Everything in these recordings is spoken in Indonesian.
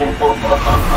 comportamiento.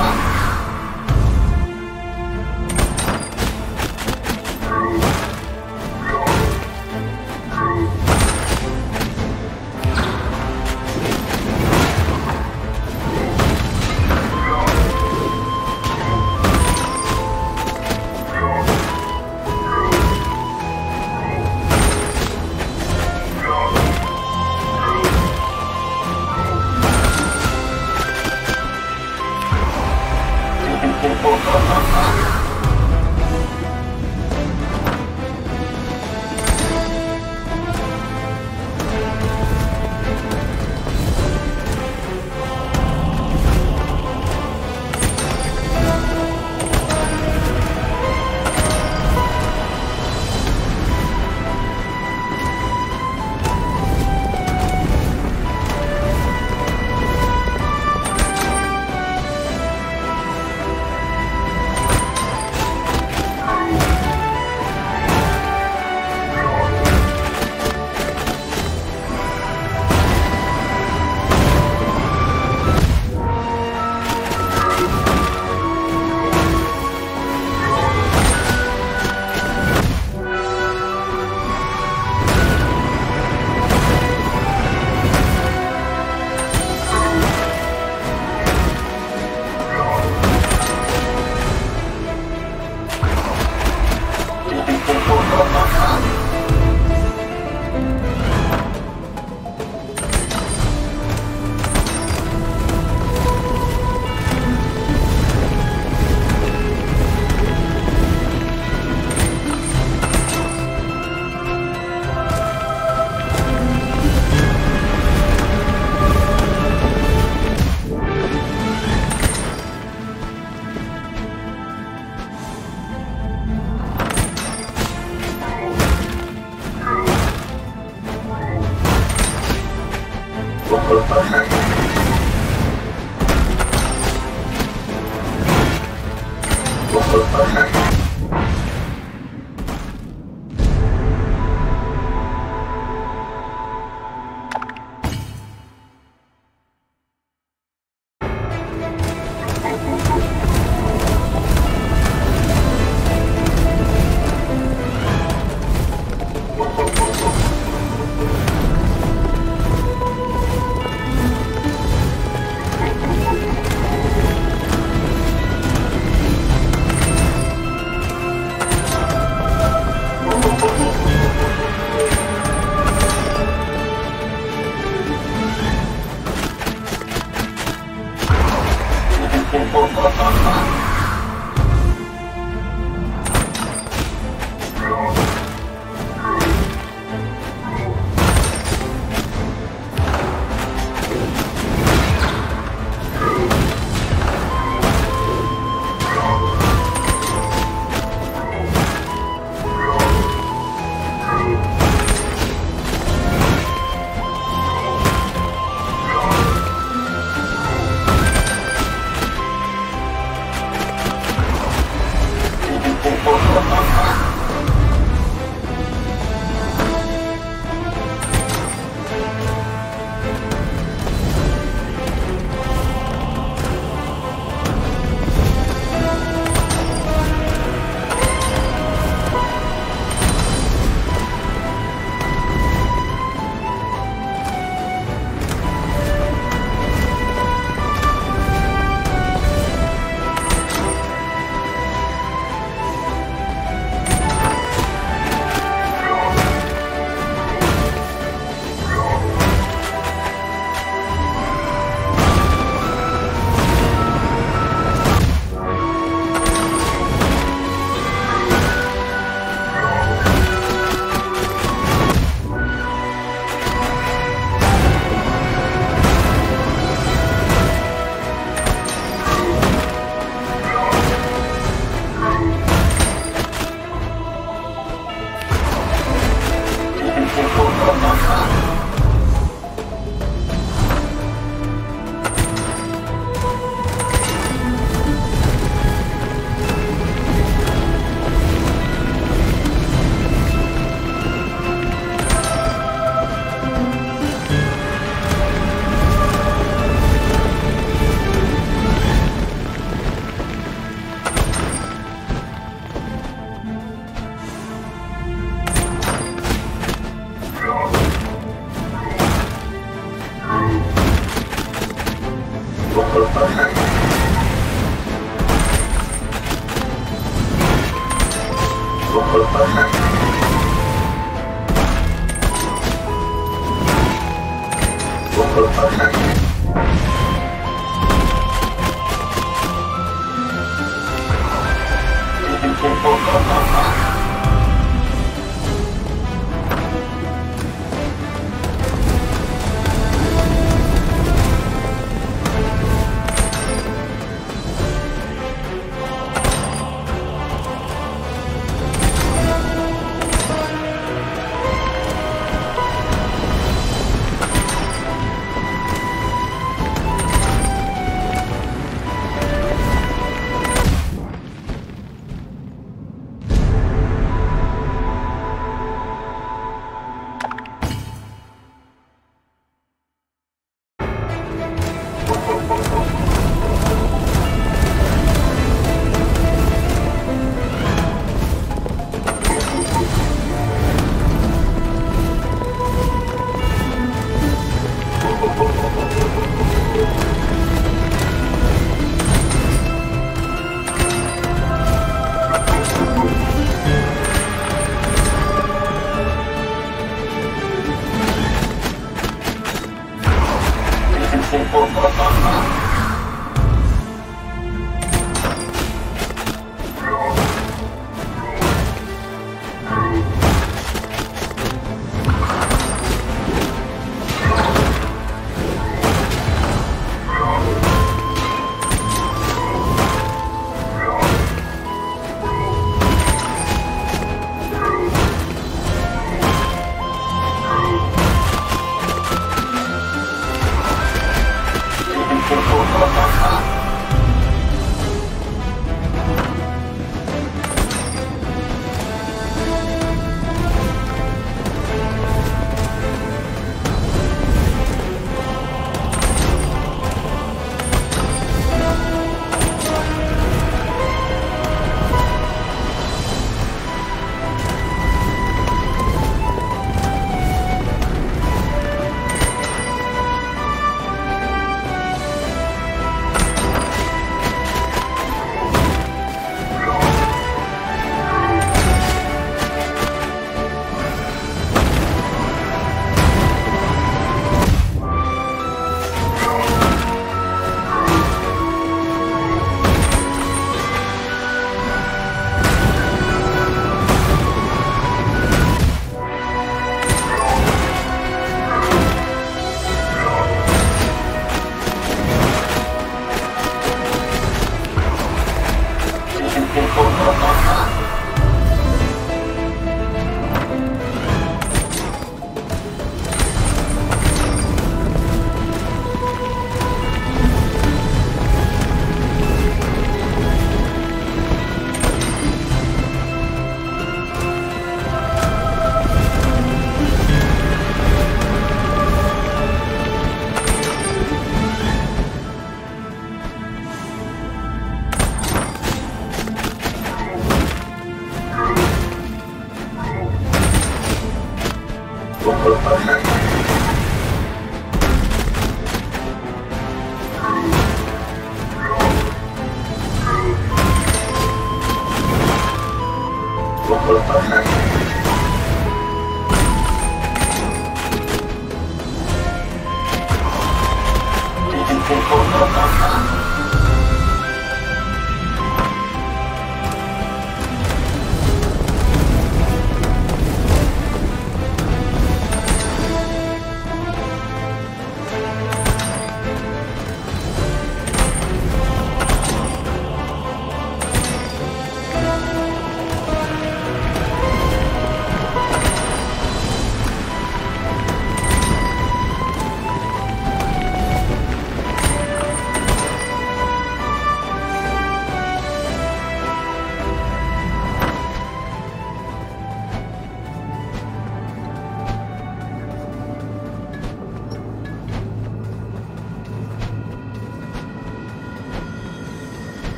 Okay.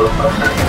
por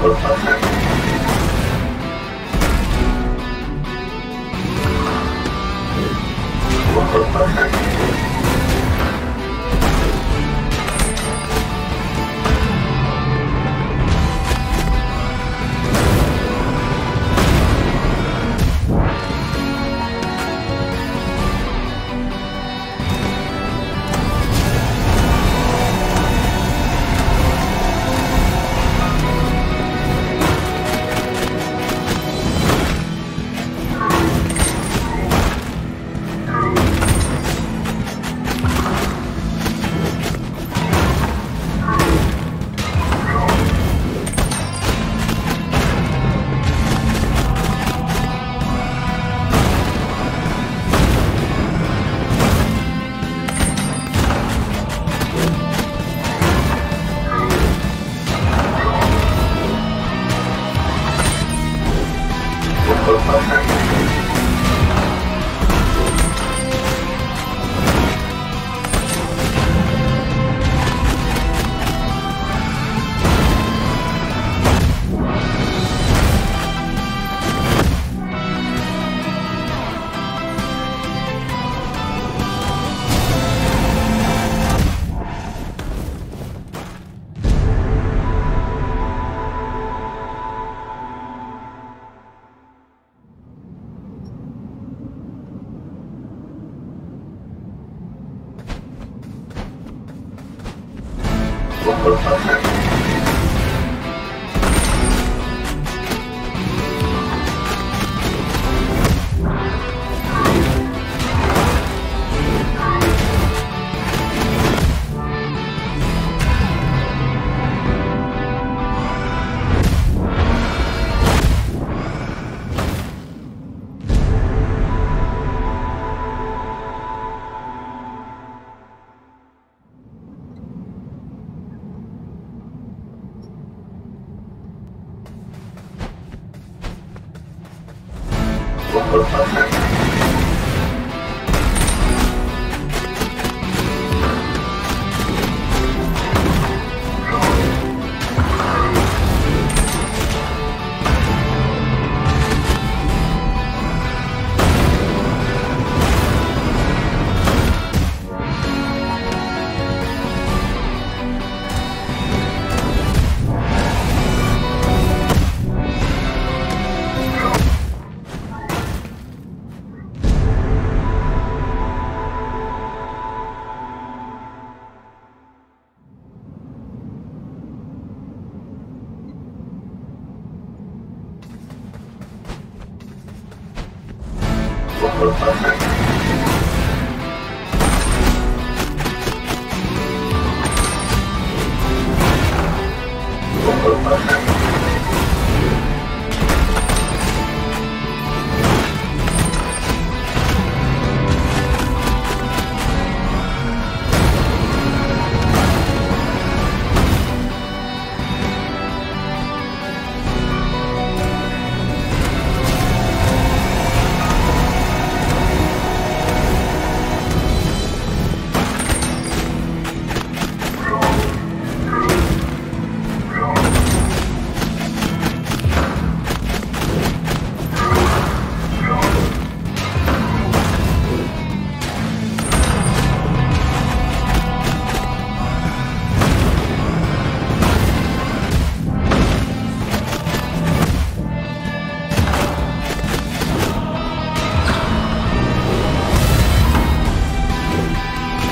50%. Thank you.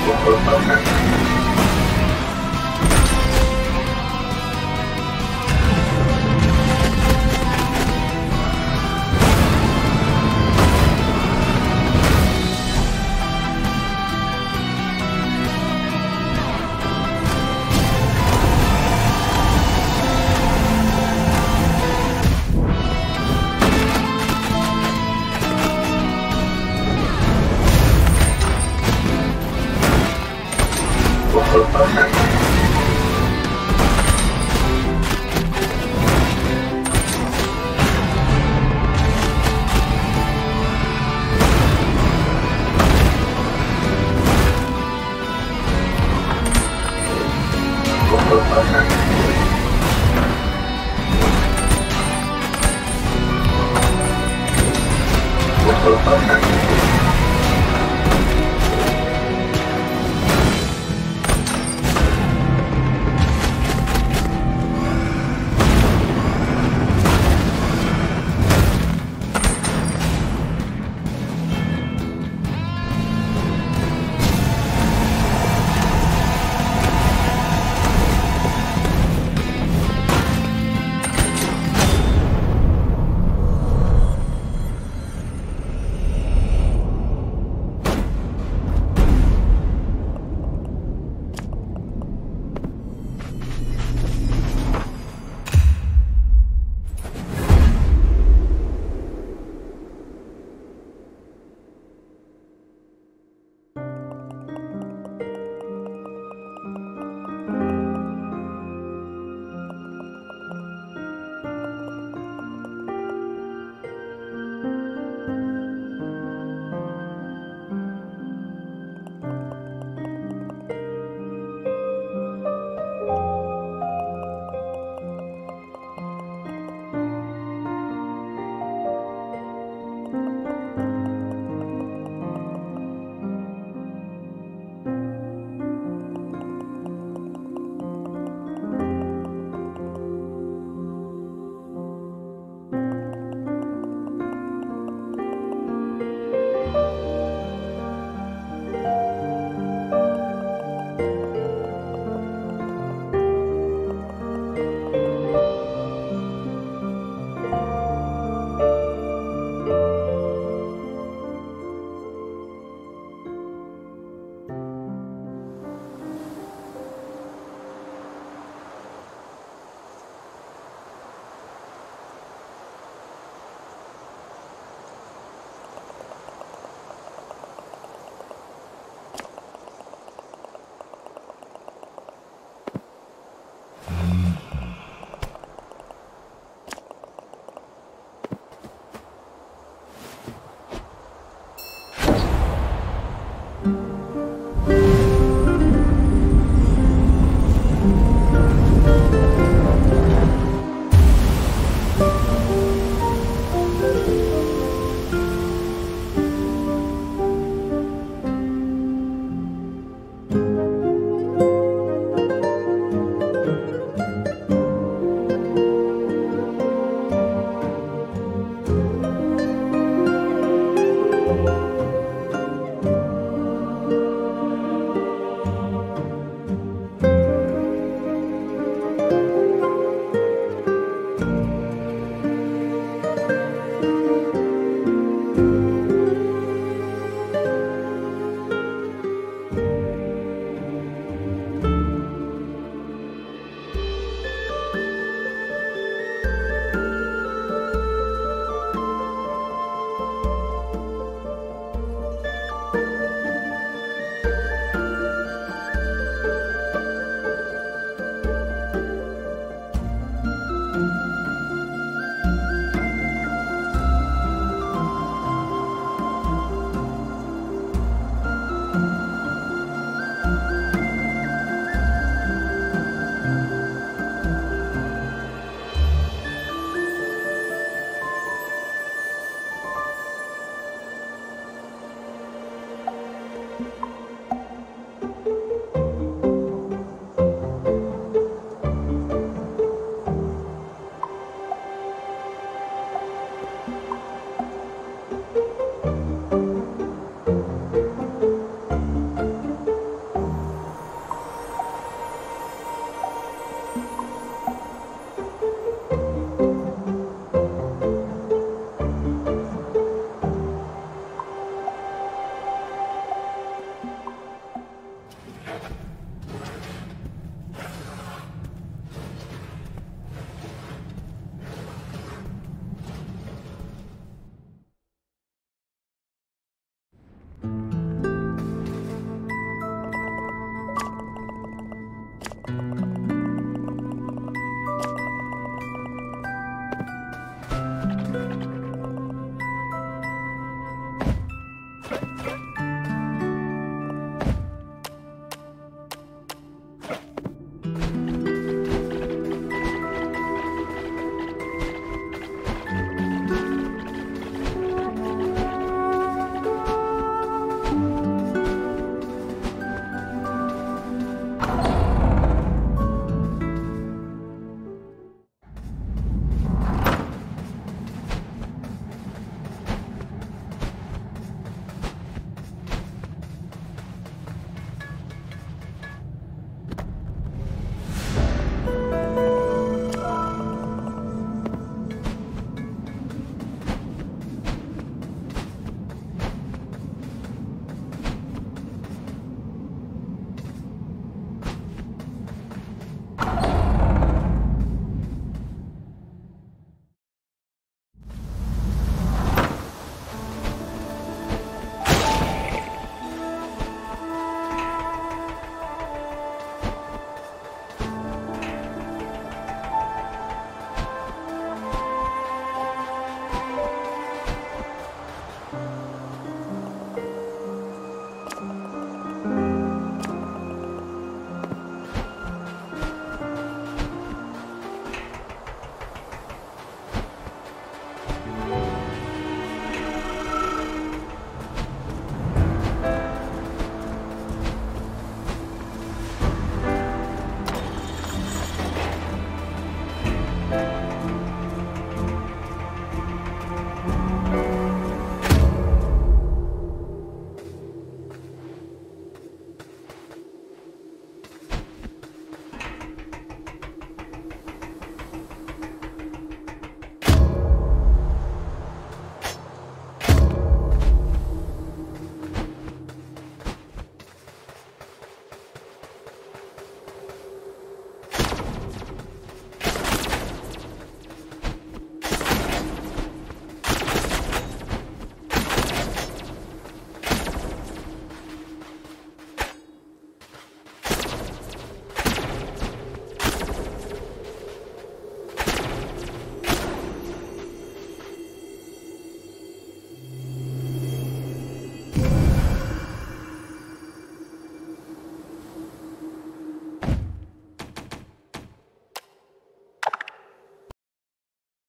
vou colocar o cartão.